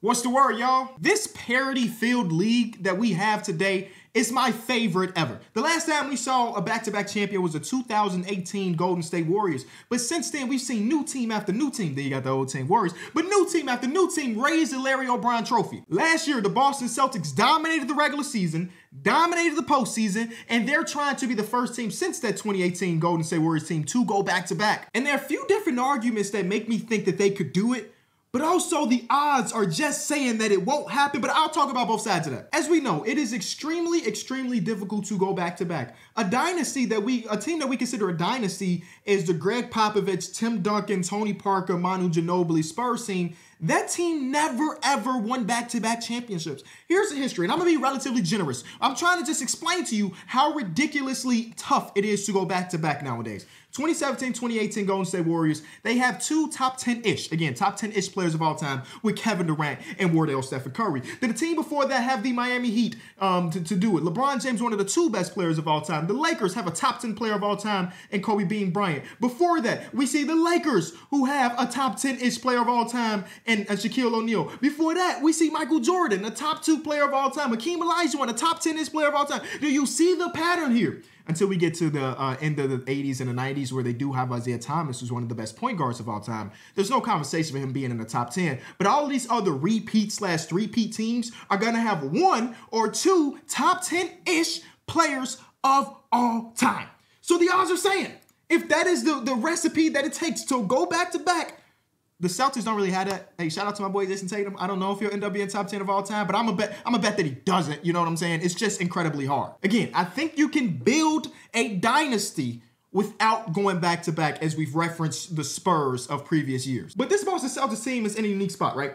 What's the word, y'all? This parity filled league that we have today is my favorite ever. The last time we saw a back to back champion was the 2018 Golden State Warriors. But since then, we've seen new team after new team. Then you got the old team Warriors, but new team after new team raise the Larry O'Brien trophy. Last year, the Boston Celtics dominated the regular season, dominated the postseason, and they're trying to be the first team since that 2018 Golden State Warriors team to go back to back. And there are a few different arguments that make me think that they could do it. But also the odds are just saying that it won't happen, but I'll talk about both sides of that. As we know, it is extremely, extremely difficult to go back to back. A dynasty that we, a team that we consider a dynasty is the Gregg Popovich, Tim Duncan, Tony Parker, Manu Ginobili Spurs team. That team never ever won back-to-back championships. Here's the history, and I'm gonna be relatively generous. I'm trying to just explain to you how ridiculously tough it is to go back-to-back nowadays. 2017, 2018 Golden State Warriors, they have two top 10-ish, again, top 10-ish players of all time with Kevin Durant and Wardell Stephen Curry. Then the team before that have the Miami Heat um, to, to do it. LeBron James, one of the two best players of all time. The Lakers have a top 10 player of all time and Kobe Bean Bryant. Before that, we see the Lakers who have a top 10-ish player of all time and, and Shaquille O'Neal. Before that, we see Michael Jordan, a top two player of all time. Hakeem Olajuwon, a top 10-ish player of all time. Do you see the pattern here? until we get to the uh, end of the 80s and the 90s where they do have Isiah Thomas, who's one of the best point guards of all time. There's no conversation for him being in the top 10. But all of these other repeat slash three-peat teams are going to have one or two top 10-ish players of all time. So the odds are saying if that is the, the recipe that it takes to go back to back, the Celtics don't really have that. Hey, shout out to my boy Jayson Tatum. I don't know if he'll end up being top 10 of all time, but I'm a bet I'm a bet that he doesn't. You know what I'm saying? It's just incredibly hard. Again, I think you can build a dynasty without going back to back as we've referenced the Spurs of previous years. But this Boston Celtics team is in a unique spot, right?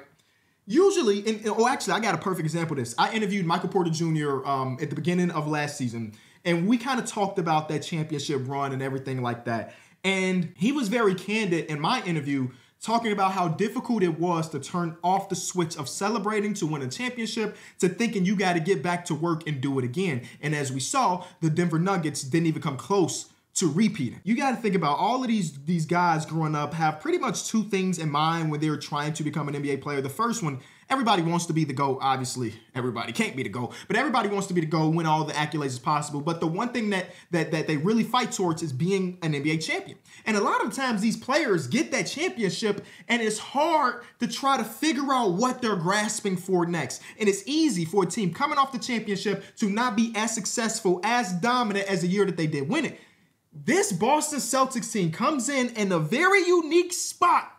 Usually, and oh, actually, I got a perfect example of this. I interviewed Michael Porter Jr. Um, at the beginning of last season, and we kind of talked about that championship run and everything like that. And he was very candid in my interview talking about how difficult it was to turn off the switch of celebrating to win a championship to thinking you got to get back to work and do it again. And as we saw, the Denver Nuggets didn't even come close to repeating. You got to think about all of these these guys growing up have pretty much two things in mind when they're trying to become an NBA player. The first one, everybody wants to be the GOAT. Obviously, everybody can't be the GOAT, but everybody wants to be the GOAT, win all the accolades as possible. But the one thing that that that they really fight towards is being an NBA champion. And a lot of times these players get that championship and it's hard to try to figure out what they're grasping for next. And it's easy for a team coming off the championship to not be as successful, as dominant as the year that they did win it this Boston Celtics team comes in in a very unique spot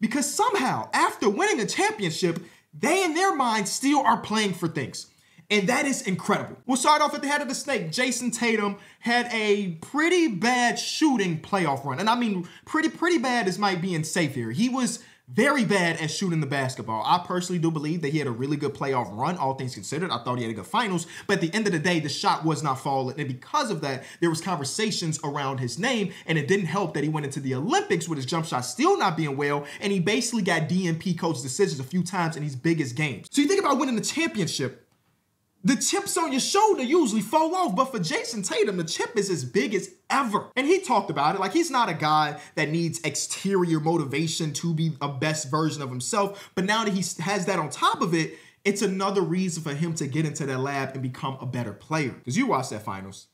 because somehow, after winning a championship, they in their mind still are playing for things. And that is incredible. We'll start off at the head of the snake. Jayson Tatum had a pretty bad shooting playoff run. And I mean, pretty, pretty bad is might being safe here. He was very bad at shooting the basketball. I personally do believe that he had a really good playoff run, all things considered. I thought he had a good finals, but at the end of the day, the shot was not falling. And because of that, there was conversations around his name, and it didn't help that he went into the Olympics with his jump shot still not being well, and he basically got DNP coach decisions a few times in these biggest games. So you think about winning the championship, the chips on your shoulder usually fall off, but for Jayson Tatum, the chip is as big as ever. And he talked about it like he's not a guy that needs exterior motivation to be a best version of himself, but now that he has that on top of it, it's another reason for him to get into that lab and become a better player. Because you watch that finals,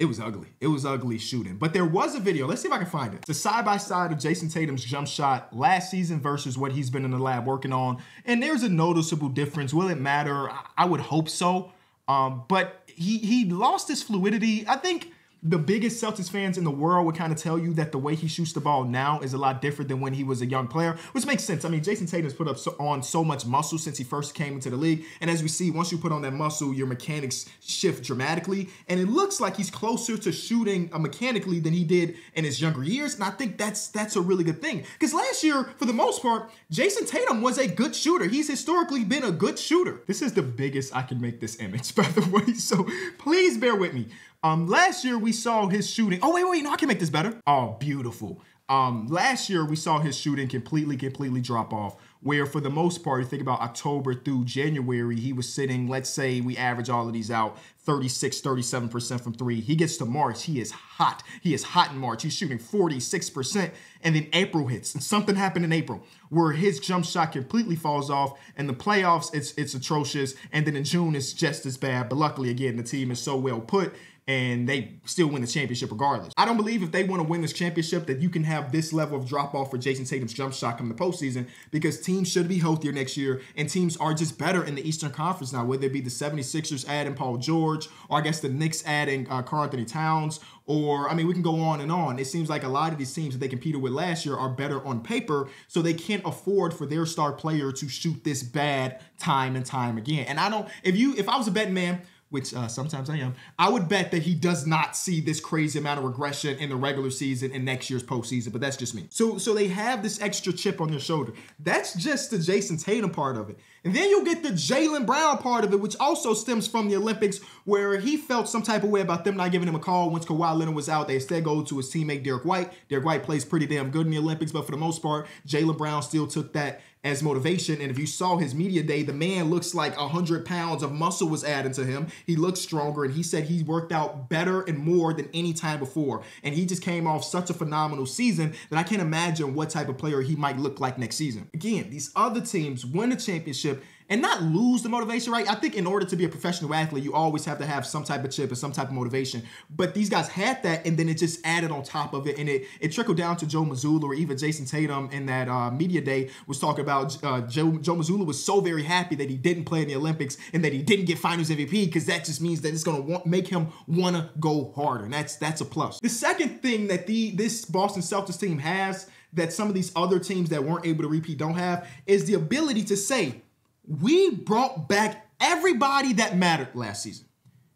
it was ugly. It was ugly shooting. But there was a video. Let's see if I can find it. It's a side by side of Jayson Tatum's jump shot last season versus what he's been in the lab working on. And there's a noticeable difference. Will it matter? I would hope so. Um, but he he lost his fluidity. I think the biggest Celtics fans in the world would kind of tell you that the way he shoots the ball now is a lot different than when he was a young player, which makes sense. I mean, Jayson Tatum's put up so, on so much muscle since he first came into the league, and as we see, once you put on that muscle, your mechanics shift dramatically, and it looks like he's closer to shooting uh, mechanically than he did in his younger years, and I think that's that's a really good thing because last year, for the most part, Jayson Tatum was a good shooter. He's historically been a good shooter. This is the biggest I can make this image, by the way, so please bear with me. Um, last year we saw his shooting. Oh, wait, wait, no, I can make this better. Oh, beautiful. Um, last year we saw his shooting completely, completely drop off. Where for the most part, you think about October through January, he was sitting, let's say we average all of these out, 36, 37% from three. He gets to March, he is hot. He is hot in March. He's shooting 46%. And then April hits. And something happened in April where his jump shot completely falls off. And the playoffs, it's it's atrocious. And then in June, it's just as bad. But luckily, again, the team is so well put and they still win the championship regardless. I don't believe if they want to win this championship that you can have this level of drop off for Jayson Tatum's jump shot come the postseason because teams should be healthier next year and teams are just better in the Eastern Conference now, whether it be the 76ers adding Paul George or I guess the Knicks adding uh, Karl-Anthony Towns or I mean we can go on and on. It seems like a lot of these teams that they competed with last year are better on paper, so they can't afford for their star player to shoot this bad time and time again. And I don't if you if I was a betting man which uh, sometimes I am, I would bet that he does not see this crazy amount of regression in the regular season and next year's postseason. But that's just me. So, so they have this extra chip on their shoulder. That's just the Jayson Tatum part of it. And then you'll get the Jaylen Brown part of it, which also stems from the Olympics, where he felt some type of way about them not giving him a call once Kawhi Leonard was out. They instead go to his teammate Derrick White. Derrick White plays pretty damn good in the Olympics, but for the most part, Jaylen Brown still took that as motivation. And if you saw his media day, the man looks like 100 pounds of muscle was added to him. He looks stronger, and he said he worked out better and more than any time before. And he just came off such a phenomenal season that I can't imagine what type of player he might look like next season. Again, these other teams win a championship and not lose the motivation, right? I think in order to be a professional athlete, you always have to have some type of chip and some type of motivation. But these guys had that, and then it just added on top of it, and it it trickled down to Joe Mazzulla or even Jayson Tatum in that uh, media day was talking about uh, Joe Joe Mazzulla was so very happy that he didn't play in the Olympics and that he didn't get Finals MVP because that just means that it's gonna want, make him wanna go harder, and that's that's a plus. The second thing that the this Boston Celtics team has that some of these other teams that weren't able to repeat don't have is the ability to say we brought back everybody that mattered last season.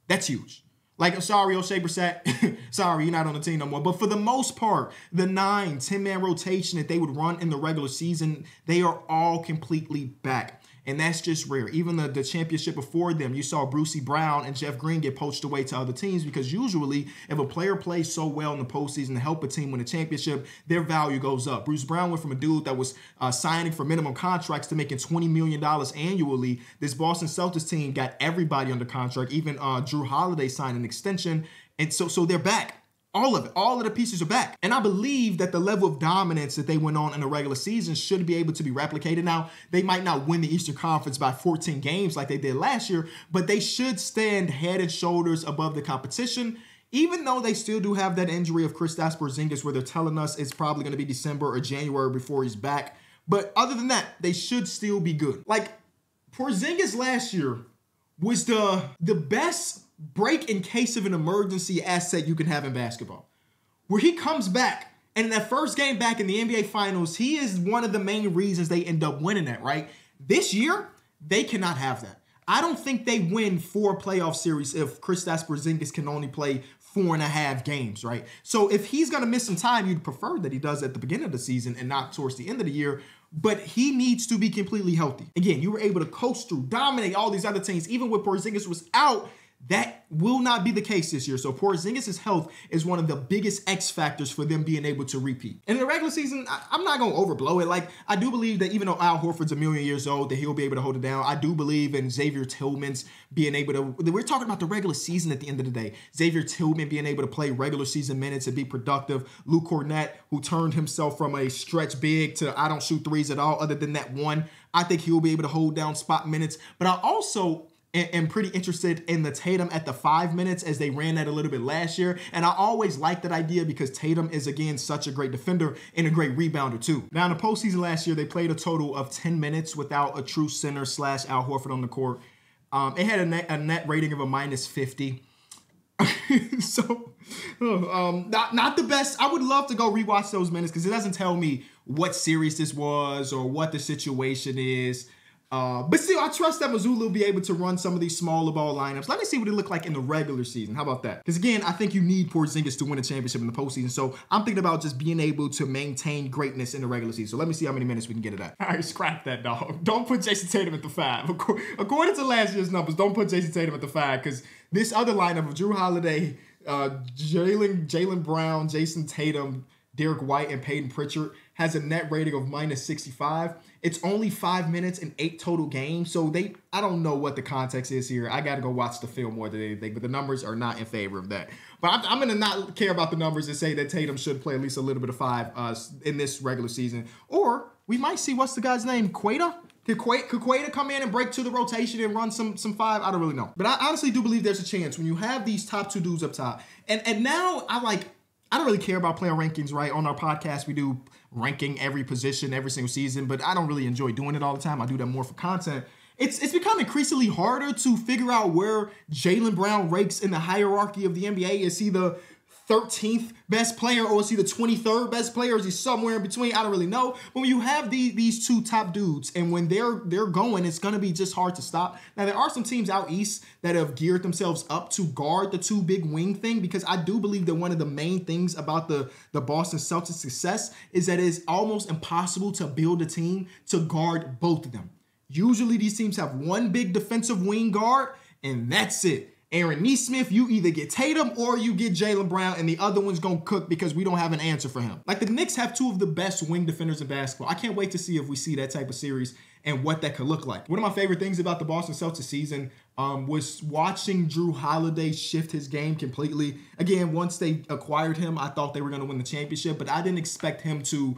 That's huge. Like, sorry, Oshae Brissett. sorry, you're not on the team no more. But for the most part, the nine, 10 man rotation that they would run in the regular season, they are all completely back. And that's just rare. Even the, the championship before them, you saw Brucey Brown and Jeff Green get poached away to other teams because usually if a player plays so well in the postseason to help a team win a championship, their value goes up. Bruce Brown went from a dude that was uh, signing for minimum contracts to making $20 million annually. This Boston Celtics team got everybody under contract. Even uh, Jrue Holiday signed an extension. And so, so they're back. All of it, all of the pieces are back. And I believe that the level of dominance that they went on in the regular season should be able to be replicated. Now, they might not win the Eastern Conference by 14 games like they did last year, but they should stand head and shoulders above the competition. Even though they still do have that injury of Chris Porzingis, where they're telling us it's probably going to be December or January before he's back. But other than that, they should still be good. Like Porzingis last year was the the best break in case of an emergency asset you can have in basketball. Where he comes back, and in that first game back in the NBA Finals, he is one of the main reasons they end up winning that, right? This year, they cannot have that. I don't think they win four playoff series if Kristaps Porzingis can only play four and a half games, right? So if he's gonna miss some time, you'd prefer that he does at the beginning of the season and not towards the end of the year. But he needs to be completely healthy. Again, you were able to coast through, dominate all these other teams, even when Porzingis was out that will not be the case this year. So Porzingis' health is one of the biggest X factors for them being able to repeat. And In the regular season, I, am not gonna overblow it. Like I do believe that even though Al Horford's a million years old, that he'll be able to hold it down. I do believe in Xavier Tillman's being able to. We're talking about the regular season at the end of the day. Xavier Tillman being able to play regular season minutes and be productive. Luke Kornet, who turned himself from a stretch big to I don't shoot threes at all, other than that one. I think he'll be able to hold down spot minutes. But I also am pretty interested in the Tatum at the five minutes as they ran that a little bit last year. And I always like that idea because Tatum is, again, such a great defender and a great rebounder, too. Now, in the postseason last year, they played a total of 10 minutes without a true center slash Al Horford on the court. Um, it had a net, a net rating of a minus 50. so, um, not not the best. I would love to go rewatch those minutes because it doesn't tell me what series this was or what the situation is. Uh, but still, I trust that Mazzulla will be able to run some of these smaller ball lineups. Let me see what it look like in the regular season. How about that? Because again, I think you need Porzingis to win a championship in the postseason. So I'm thinking about just being able to maintain greatness in the regular season. So let me see how many minutes we can get it at. All right, scrap that, dog. Don't put Jayson Tatum at the five. According to last year's numbers, don't put Jayson Tatum at the five because this other lineup of Jrue Holiday, uh, Jaylen Jaylen Brown, Jayson Tatum, Derrick White and Payton Pritchard has a net rating of minus 65. It's only five minutes and eight total games. So they, I don't know what the context is here. I got to go watch the film more than anything, but the numbers are not in favor of that. But I'm, I'm going to not care about the numbers and say that Tatum should play at least a little bit of five uh, in this regular season. Or we might see, what's the guy's name? Queta? Could Queta, could come in and break to the rotation and run some some five? I don't really know. But I honestly do believe there's a chance when you have these top two dudes up top. And and now I like I don't really care about player rankings, right? On our podcast, we do ranking every position every single season, but I don't really enjoy doing it all the time. I do that more for content. It's it's become increasingly harder to figure out where Jaylen Brown ranks in the hierarchy of the NBA. Is he the 13th best player or is he the 23rd best player? Is he somewhere in between? I don't really know. But when you have these these two top dudes and when they're they're going, it's gonna be just hard to stop. Now there are some teams out east that have geared themselves up to guard the two big wing thing because I do believe that one of the main things about the, the Boston Celtics success is that it's almost impossible to build a team to guard both of them. Usually these teams have one big defensive wing guard and that's it. Aaron Nesmith, you either get Tatum or you get Jaylen Brown, and the other one's gonna cook because we don't have an answer for him. Like the Knicks have two of the best wing defenders in basketball. I can't wait to see if we see that type of series and what that could look like. One of my favorite things about the Boston Celtics season um, was watching Jrue Holiday shift his game completely. Again, once they acquired him, I thought they were gonna win the championship, but I didn't expect him to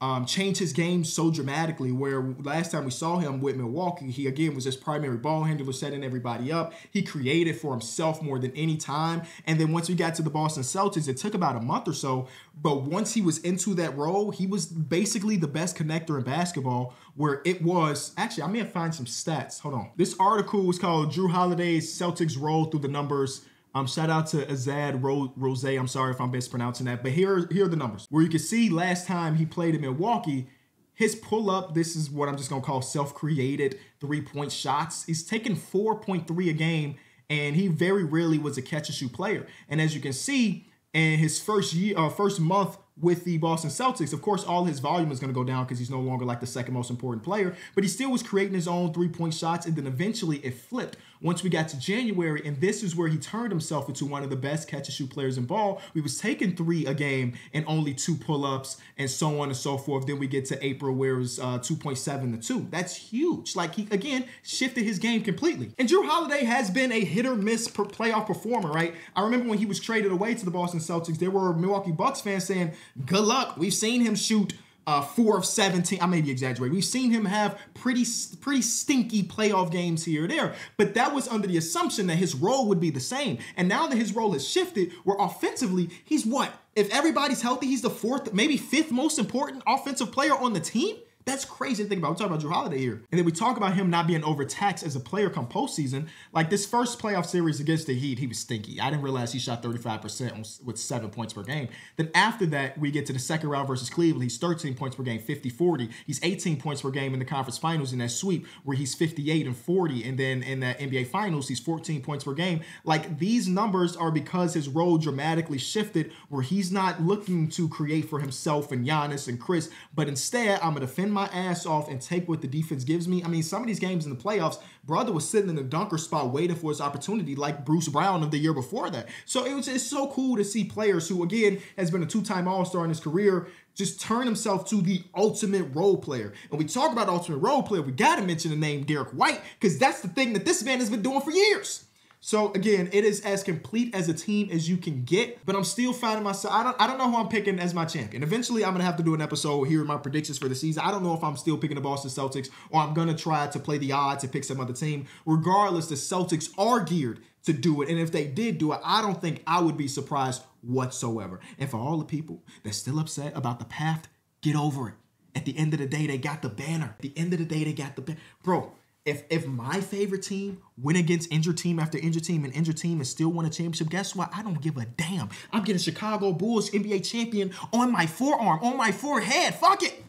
um, changed his game so dramatically. Where last time we saw him with Milwaukee, he again was his primary ball handler, setting everybody up. He created for himself more than any time. And then once we got to the Boston Celtics, it took about a month or so. But once he was into that role, he was basically the best connector in basketball. Where it was actually, I may have find some stats. Hold on. This article was called Jrue Holiday's Celtics Roll Through the Numbers um, shout out to Azad Ro- Rose. I'm sorry if I'm mispronouncing that, but here, here are the numbers. Where you can see last time he played in Milwaukee, his pull up, this is what I'm just gonna call self created three point shots. He's taking 4.3 a game, and he very rarely was a catch and shoot player. And as you can see, in his first year, uh, first month with the Boston Celtics. Of course, all his volume is going to go down because he's no longer like the second most important player, but he still was creating his own three point shots. And then eventually it flipped once we got to January. And this is where he turned himself into one of the best catch and shoot players in ball. We was taking three a game and only two pull ups and so on and so forth. Then we get to April where it was uh, 2.7 to 2. That's huge. Like he, again, shifted his game completely. And Jrue Holiday has been a hit or miss per playoff performer, right? I remember when he was traded away to the Boston Celtics, there were Milwaukee Bucks fans saying, good luck. We've seen him shoot uh, four of 17. I may be exaggerating. We've seen him have pretty pretty stinky playoff games here or there, but that was under the assumption that his role would be the same. And now that his role has shifted, where offensively, he's what? If everybody's healthy, he's the fourth, maybe fifth most important offensive player on the team. That's crazy to think about. We're talking about Jrue Holiday here. And then we talk about him not being overtaxed as a player come postseason. Like this first playoff series against the Heat, he was stinky. I didn't realize he shot 35% with seven points per game. Then after that, we get to the second round versus Cleveland. He's 13 points per game, 50 40. He's 18 points per game in the conference finals in that sweep where he's 58 and 40. And then in the NBA finals, he's 14 points per game. Like these numbers are because his role dramatically shifted where he's not looking to create for himself and Giannis and Khris, but instead, I'm going to defend my ass off and take what the defense gives me. I mean, some of these games in the playoffs, brother was sitting in the dunker spot waiting for his opportunity, like Bruce Brown of the year before that. So it was it's so cool to see players who, again, has been a two-time All-Star in his career, just turn himself to the ultimate role player. And we talk about ultimate role player, we got to mention the name Derrick White because that's the thing that this man has been doing for years. So again, it is as complete as a team as you can get, but I'm still finding myself. I don't I don't know who I'm picking as my champion. Eventually, I'm gonna have to do an episode here with my predictions for the season. I don't know if I'm still picking the Boston Celtics or I'm gonna try to play the odds and pick some other team. Regardless, the Celtics are geared to do it. And if they did do it, I don't think I would be surprised whatsoever. And for all the people that's still upset about the path, get over it. At the end of the day, they got the banner. At the end of the day, they got the banner. Bro, if if my favorite team win against injured team after injured team and injured team and still win a championship, guess what? I don't give a damn. I'm getting Chicago Bulls NBA champion on my forearm, on my forehead. Fuck it.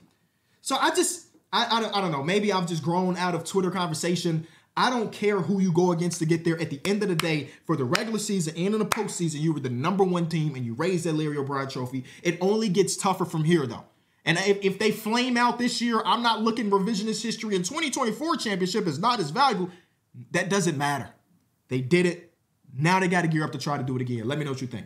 So I just I, I, don't, I don't know. Maybe I've just grown out of Twitter conversation. I don't care who you go against to get there. At the end of the day, for the regular season and in the postseason, you were the number one team and you raised that Larry O'Brien trophy. It only gets tougher from here, though. And if, if they flame out this year, I'm not looking revisionist history. And 2024 championship is not as valuable. That doesn't matter. They did it. Now they got to gear up to try to do it again. Let me know what you think.